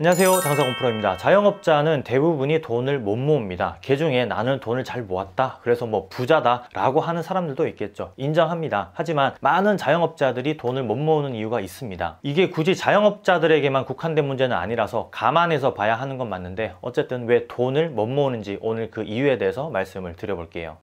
안녕하세요. 장사건 프로입니다. 자영업자는 대부분이 돈을 못 모읍니다. 그 중에 나는 돈을 잘 모았다. 그래서 뭐 부자다 라고 하는 사람들도 있겠죠. 인정합니다. 하지만 많은 자영업자들이 돈을 못 모으는 이유가 있습니다. 이게 굳이 자영업자들에게만 국한된 문제는 아니라서 감안해서 봐야 하는 건 맞는데 어쨌든 왜 돈을 못 모으는지 오늘 그 이유에 대해서 말씀을 드려볼게요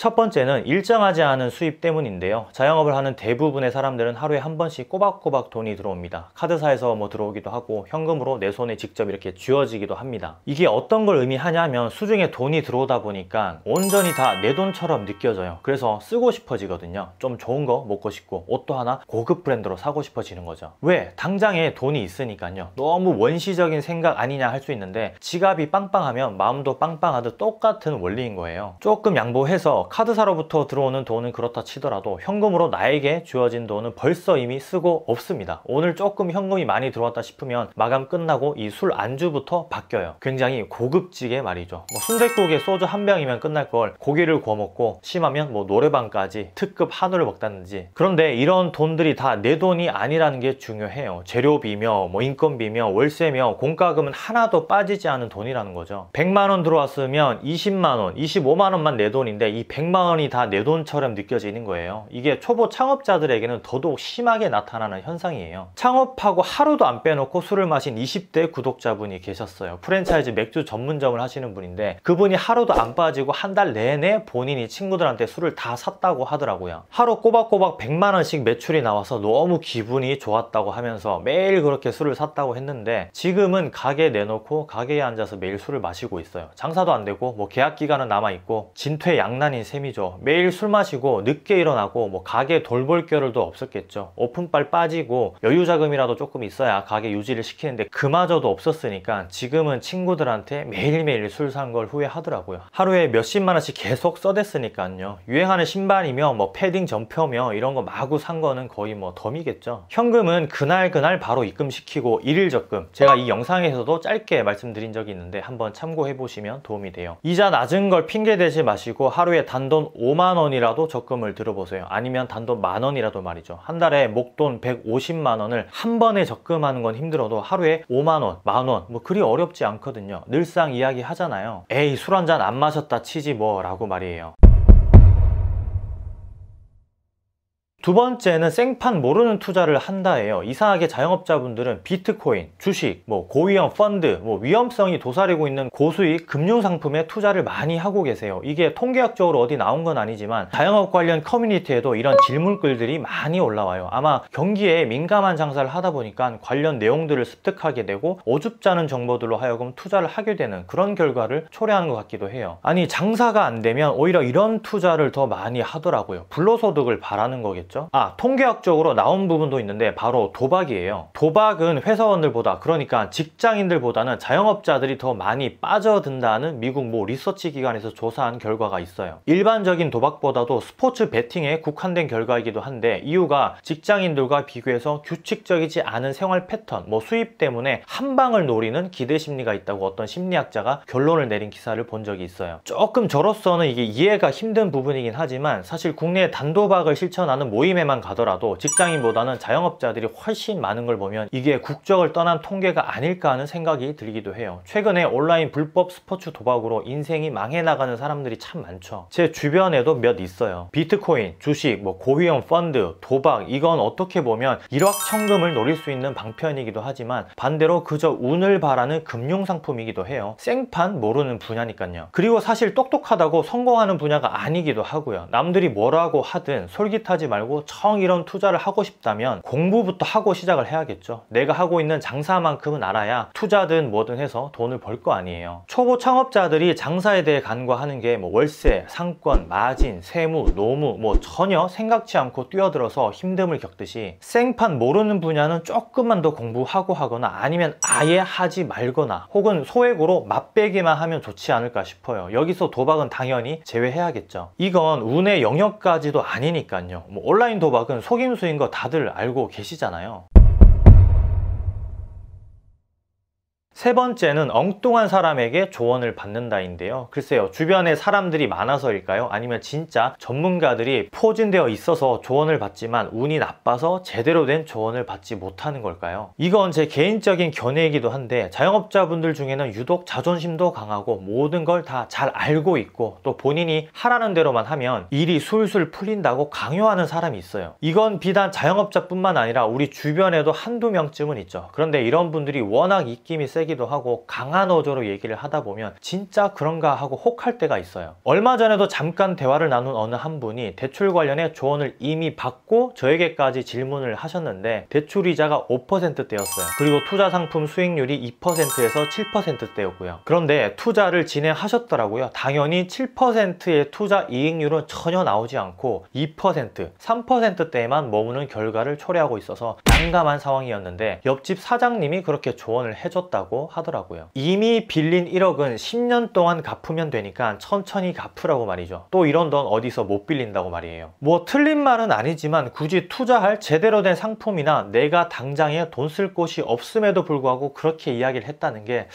첫 번째는 일정하지 않은 수입 때문인데요. 자영업을 하는 대부분의 사람들은 하루에 한 번씩 꼬박꼬박 돈이 들어옵니다. 카드사에서 뭐 들어오기도 하고 현금으로 내 손에 직접 이렇게 쥐어지기도 합니다. 이게 어떤 걸 의미하냐면 수중에 돈이 들어오다 보니까 온전히 다 내 돈처럼 느껴져요. 그래서 쓰고 싶어지거든요. 좀 좋은 거 먹고 싶고 옷도 하나 고급 브랜드로 사고 싶어지는 거죠. 왜? 당장에 돈이 있으니까요. 너무 원시적인 생각 아니냐 할 수 있는데 지갑이 빵빵하면 마음도 빵빵하듯 똑같은 원리인 거예요. 조금 양보해서 카드사로부터 들어오는 돈은 그렇다 치더라도 현금으로 나에게 주어진 돈은 벌써 이미 쓰고 없습니다. 오늘 조금 현금이 많이 들어왔다 싶으면 마감 끝나고 이 술 안주부터 바뀌어요. 굉장히 고급지게 말이죠. 뭐 순댓국에 소주 한 병이면 끝날 걸 고기를 구워 먹고 심하면 뭐 노래방까지 특급 한우를 먹다든지 그런데 이런 돈들이 다 내 돈이 아니라는 게 중요해요. 재료비며 뭐 인건비며 월세며 공과금은 하나도 빠지지 않은 돈이라는 거죠. 100만 원 들어왔으면 20만 원, 25만 원만 내 돈인데 이 100만 원이 다 내 돈처럼 느껴지는 거예요. 이게 초보 창업자들에게는 더더욱 심하게 나타나는 현상이에요. 창업하고 하루도 안 빼놓고 술을 마신 20대 구독자분이 계셨어요. 프랜차이즈 맥주 전문점을 하시는 분인데 그분이 하루도 안 빠지고 한 달 내내 본인이 친구들한테 술을 다 샀다고 하더라고요. 하루 꼬박꼬박 100만 원씩 매출이 나와서 너무 기분이 좋았다고 하면서 매일 그렇게 술을 샀다고 했는데 지금은 가게 내놓고 가게에 앉아서 매일 술을 마시고 있어요. 장사도 안 되고 뭐 계약 기간은 남아 있고 진퇴양난인 셈이죠. 매일 술 마시고 늦게 일어나고 뭐 가게 돌볼 겨를도 없었겠죠. 오픈빨 빠지고 여유 자금이라도 조금 있어야 가게 유지를 시키는데 그마저도 없었으니까 지금은 친구들한테 매일매일 술 산 걸 후회하더라고요. 하루에 몇십만 원씩 계속 써댔으니까요. 유행하는 신발이며 뭐 패딩 점퍼며 이런 거 마구 산 거는 거의 뭐 덤이겠죠. 현금은 그날 그날 바로 입금시키고 일일 적금. 제가 이 영상에서도 짧게 말씀드린 적이 있는데 한번 참고해 보시면 도움이 돼요. 이자 낮은 걸 핑계 대지 마시고 하루에 단돈 5만 원이라도 적금을 들어보세요. 아니면 단돈 만 원이라도 말이죠. 한 달에 목돈 150만 원을 한 번에 적금하는 건 힘들어도 하루에 5만 원, 만 원, 뭐 그리 어렵지 않거든요. 늘상 이야기 하잖아요. 에이 술 한 잔 안 마셨다 치지 뭐라고 말이에요. 두 번째는 생판 모르는 투자를 한다예요. 이상하게 자영업자분들은 비트코인, 주식, 뭐 고위험 펀드, 뭐 위험성이 도사리고 있는 고수익 금융 상품에 투자를 많이 하고 계세요. 이게 통계학적으로 어디 나온 건 아니지만 자영업 관련 커뮤니티에도 이런 질문글들이 많이 올라와요. 아마 경기에 민감한 장사를 하다 보니까 관련 내용들을 습득하게 되고 어쭙잖은 정보들로 하여금 투자를 하게 되는 그런 결과를 초래하는 것 같기도 해요. 아니 장사가 안 되면 오히려 이런 투자를 더 많이 하더라고요. 불로소득을 바라는 거겠죠. 있죠? 아 통계학적으로 나온 부분도 있는데 바로 도박이에요. 도박은 회사원들보다 그러니까 직장인들보다는 자영업자들이 더 많이 빠져든다는 미국 모 리서치 기관에서 조사한 결과가 있어요. 일반적인 도박보다도 스포츠 베팅에 국한된 결과이기도 한데 이유가 직장인들과 비교해서 규칙적이지 않은 생활 패턴 뭐 수입 때문에 한 방을 노리는 기대 심리가 있다고 어떤 심리학자가 결론을 내린 기사를 본 적이 있어요. 조금 저로서는 이게 이해가 힘든 부분이긴 하지만 사실 국내 단도박을 실천하는 모임에만 가더라도 직장인보다는 자영업자들이 훨씬 많은 걸 보면 이게 국적을 떠난 통계가 아닐까 하는 생각이 들기도 해요. 최근에 온라인 불법 스포츠 도박으로 인생이 망해 나가는 사람들이 참 많죠. 제 주변에도 몇 있어요. 비트코인, 주식, 뭐 고위험 펀드, 도박 이건 어떻게 보면 일확천금을 노릴 수 있는 방편이기도 하지만 반대로 그저 운을 바라는 금융 상품이기도 해요. 생판 모르는 분야니까요. 그리고 사실 똑똑하다고 성공하는 분야가 아니기도 하고요. 남들이 뭐라고 하든 솔깃하지 말고 말고 청 이런 투자를 하고 싶다면 공부부터 하고 시작을 해야겠죠. 내가 하고 있는 장사만큼은 알아야 투자든 뭐든 해서 돈을 벌 거 아니에요. 초보 창업자들이 장사에 대해 간과하는 게 뭐 월세, 상권, 마진, 세무, 노무 뭐 전혀 생각지 않고 뛰어들어서 힘듦을 겪듯이 생판 모르는 분야는 조금만 더 공부하고 하거나 아니면 아예 하지 말거나 혹은 소액으로 맛배기만 하면 좋지 않을까 싶어요. 여기서 도박은 당연히 제외해야겠죠. 이건 운의 영역까지도 아니니까요. 뭐 온라인 도박은 속임수인 거 다들 알고 계시잖아요 세 번째는 엉뚱한 사람에게 조언을 받는다인데요. 글쎄요, 주변에 사람들이 많아서일까요? 아니면 진짜 전문가들이 포진되어 있어서 조언을 받지만 운이 나빠서 제대로 된 조언을 받지 못하는 걸까요? 이건 제 개인적인 견해이기도 한데 자영업자분들 중에는 유독 자존심도 강하고 모든 걸 다 잘 알고 있고 또 본인이 하라는 대로만 하면 일이 술술 풀린다고 강요하는 사람이 있어요. 이건 비단 자영업자뿐만 아니라 우리 주변에도 한두 명쯤은 있죠. 그런데 이런 분들이 워낙 입김이 세 세기도 하고 강한 어조로 얘기를 하다 보면 진짜 그런가 하고 혹할 때가 있어요. 얼마 전에도 잠깐 대화를 나눈 어느 한 분이 대출 관련해 조언을 이미 받고 저에게까지 질문을 하셨는데 대출 이자가 5%대였어요. 그리고 투자 상품 수익률이 2%에서 7%대였고요. 그런데 투자를 진행하셨더라고요. 당연히 7%의 투자 이익률은 전혀 나오지 않고 2%, 3%대에만 머무는 결과를 초래하고 있어서 난감한 상황이었는데 옆집 사장님이 그렇게 조언을 해줬다고 하더라고요. 이미 빌린 1억은 10년 동안 갚으면 되니까 천천히 갚으라고 말이죠. 또 이런 돈 어디서 못 빌린다고 말이에요. 뭐 틀린 말은 아니지만 굳이 투자할 제대로 된 상품이나 내가 당장에 돈 쓸 곳이 없음에도 불구하고 그렇게 이야기를 했다는 게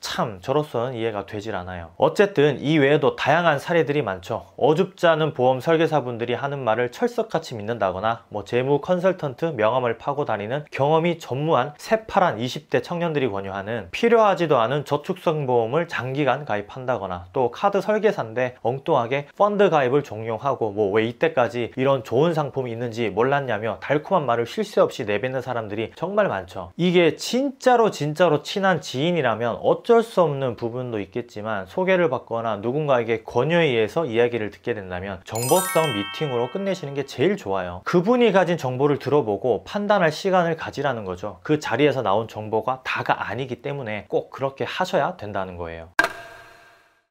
참 저로서는 이해가 되질 않아요. 어쨌든 이 외에도 다양한 사례들이 많죠. 어줍지 않은 보험 설계사분들이 하는 말을 철석같이 믿는다거나 뭐 재무 컨설턴트 명함을 파고 다니는 경험이 전무한 새파란 20대 청년들이 권유하는 경우에는 필요하지도 않은 저축성 보험을 장기간 가입한다거나 또 카드 설계사인데 엉뚱하게 펀드 가입을 종용하고 뭐 왜 이때까지 이런 좋은 상품이 있는지 몰랐냐며 달콤한 말을 쉴 새 없이 내뱉는 사람들이 정말 많죠. 이게 진짜로 진짜로 친한 지인이라면 어쩔 수 없는 부분도 있겠지만 소개를 받거나 누군가에게 권유에 의해서 이야기를 듣게 된다면 정보성 미팅으로 끝내시는 게 제일 좋아요. 그분이 가진 정보를 들어보고 판단할 시간을 가지라는 거죠. 그 자리에서 나온 정보가 다가 아니기 때문에 꼭 그렇게 하셔야 된다는 거예요.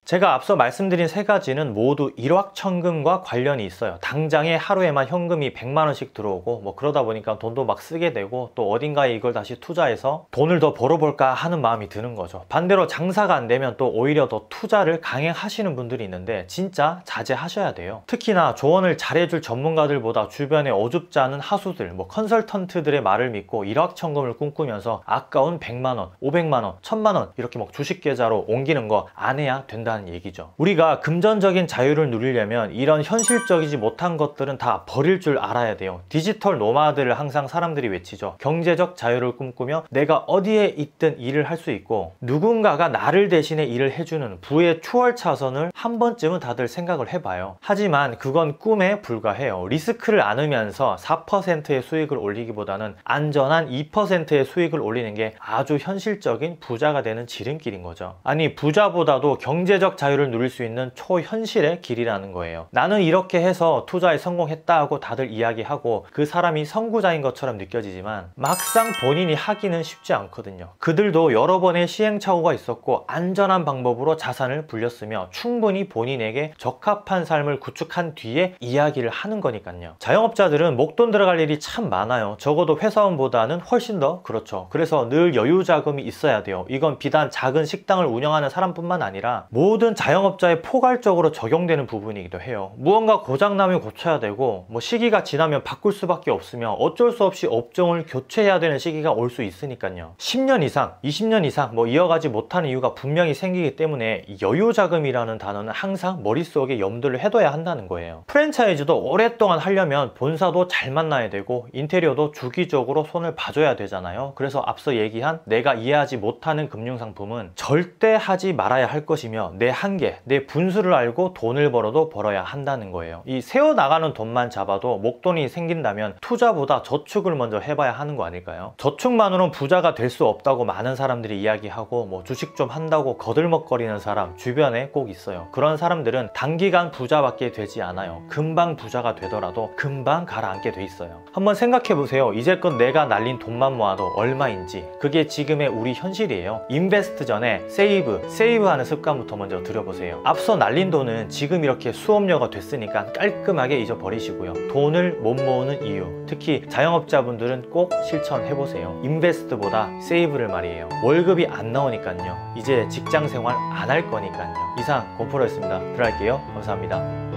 제가 앞서 말씀드린 세 가지는 모두 일확천금과 관련이 있어요. 당장에 하루에만 현금이 100만원씩 들어오고 뭐 그러다 보니까 돈도 막 쓰게 되고 또 어딘가에 이걸 다시 투자해서 돈을 더 벌어볼까 하는 마음이 드는 거죠. 반대로 장사가 안 되면 또 오히려 더 투자를 강행하시는 분들이 있는데 진짜 자제하셔야 돼요. 특히나 조언을 잘해줄 전문가들보다 주변에 어줍지 않은 하수들, 뭐 컨설턴트들의 말을 믿고 일확천금을 꿈꾸면서 아까운 100만원, 500만원, 1000만원 이렇게 막 주식 계좌로 옮기는 거 안 해야 된다는 된다는 얘기죠. 우리가 금전적인 자유를 누리려면 이런 현실적이지 못한 것들은 다 버릴 줄 알아야 돼요. 디지털 노마드를 항상 사람들이 외치죠. 경제적 자유를 꿈꾸며 내가 어디에 있든 일을 할 수 있고 누군가가 나를 대신에 일을 해주는 부의 추월 차선을 한 번쯤은 다들 생각을 해봐요. 하지만 그건 꿈에 불과해요. 리스크를 안으면서 4%의 수익을 올리기보다는 안전한 2%의 수익을 올리는 게 아주 현실적인 부자가 되는 지름길인 거죠. 아니 부자보다도 경제적 경제적 자유를 누릴 수 있는 초현실의 길이라는 거예요. 나는 이렇게 해서 투자에 성공했다 고 다들 이야기하고 그 사람이 선구자인 것처럼 느껴지지만 막상 본인이 하기는 쉽지 않거든요. 그들도 여러 번의 시행착오가 있었고 안전한 방법으로 자산을 불렸으며 충분히 본인에게 적합한 삶을 구축한 뒤에 이야기를 하는 거니까요. 자영업자들은 목돈 들어갈 일이 참 많아요. 적어도 회사원보다는 훨씬 더 그렇죠. 그래서 늘 여유 자금이 있어야 돼요. 이건 비단 작은 식당을 운영하는 사람뿐만 아니라 모든 모든 자영업자에 포괄적으로 적용되는 부분이기도 해요. 무언가 고장나면 고쳐야 되고 뭐 시기가 지나면 바꿀 수밖에 없으며 어쩔 수 없이 업종을 교체해야 되는 시기가 올 수 있으니까요. 10년 이상, 20년 이상 뭐 이어가지 못하는 이유가 분명히 생기기 때문에 여유 자금이라는 단어는 항상 머릿속에 염두를 해둬야 한다는 거예요. 프랜차이즈도 오랫동안 하려면 본사도 잘 만나야 되고 인테리어도 주기적으로 손을 봐줘야 되잖아요. 그래서 앞서 얘기한 내가 이해하지 못하는 금융상품은 절대 하지 말아야 할 것이며 내 한계, 내 분수를 알고 돈을 벌어도 벌어야 한다는 거예요. 이 새어나가는 돈만 잡아도 목돈이 생긴다면 투자보다 저축을 먼저 해봐야 하는 거 아닐까요? 저축만으로는 부자가 될 수 없다고 많은 사람들이 이야기하고 뭐 주식 좀 한다고 거들먹거리는 사람 주변에 꼭 있어요. 그런 사람들은 단기간 부자밖에 되지 않아요. 금방 부자가 되더라도 금방 가라앉게 돼 있어요. 한번 생각해 보세요. 이제껏 내가 날린 돈만 모아도 얼마인지 그게 지금의 우리 현실이에요. invest 전에 save, save하는 습관부터 먼저 먼저 들여보세요. 앞서 날린 돈은 지금 이렇게 수업료가 됐으니까 깔끔하게 잊어버리시고요. 돈을 못 모으는 이유 특히 자영업자분들은 꼭 실천해보세요. 인베스트보다 세이브를 말이에요. 월급이 안 나오니까요. 이제 직장생활 안 할 거니까요. 이상 곰프로였습니다. 들어갈게요. 감사합니다